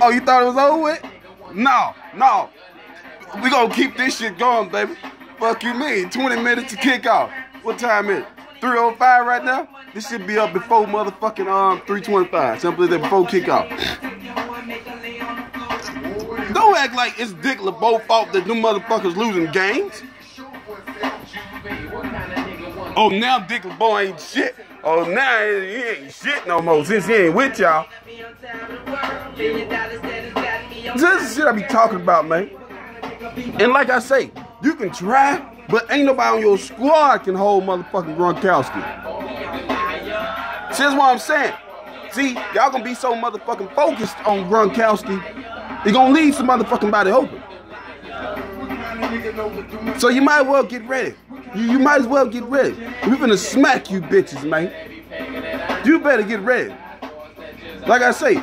Oh, you thought it was over with? No, no. We gonna keep this shit going, baby. Fuck you mean? 20 minutes to kick off. What time is it? 305 right now? This should be up before motherfucking um 325. Simply that before kickoff. Don't act like it's Dick LeBeau fault that them motherfuckers losing games. Oh, now Dick LeBeau ain't shit. Oh, now he ain't shit no more since he ain't with y'all. This is shit I be talking about, man. And like I say, you can try, but ain't nobody on your squad can hold motherfucking Gronkowski. See, that's what I'm saying. See, y'all gonna be so motherfucking focused on Gronkowski, you're gonna leave some motherfucking body open. So you might as well get ready. You, you might as well get ready. We finna smack you bitches, man. You better get ready. Like I say,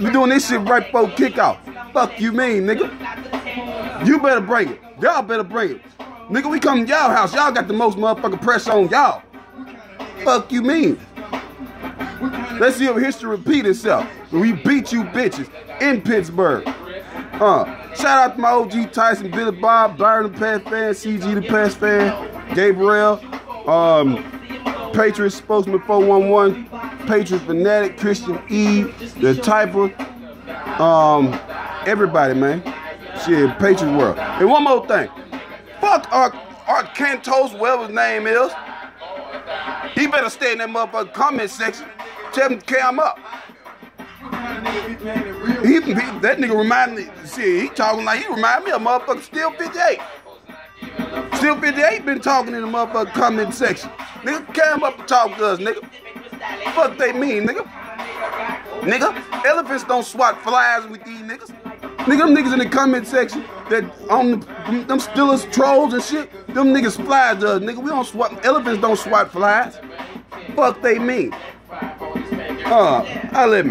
we doing this shit right before kickoff. Fuck you mean, nigga. You better bring it. Y'all better bring it. Nigga, we come y'all house. Y'all got the most motherfucking pressure on y'all. Fuck you mean? Let's see if history repeat itself. We beat you bitches in Pittsburgh. Uh, shout out to my OG Tyson, Billy Bob, Byron the Pass fan, CG the Pass fan, Gabriel, um, Patriots Spokesman 411, Patriots Fanatic, Christian E, the Typer, um, everybody, man. Shit, Patriots World. And one more thing. Fuck our, our Cantos, whatever his name is. He better stay in that motherfucking comment section. Tell him to cam up. He, he, that nigga remind me, see, he talking like he remind me of motherfucker still 58. Still 58 been talking in the motherfucker comment section. Nigga, came up and talk to us, nigga. Fuck they mean, nigga. Nigga, elephants don't swat flies with these niggas. Nigga, them niggas in the comment section that on them, them Steelers trolls and shit, them niggas flies to us, nigga. We don't swat, elephants don't swat flies. Fuck they mean. Uh, I let me.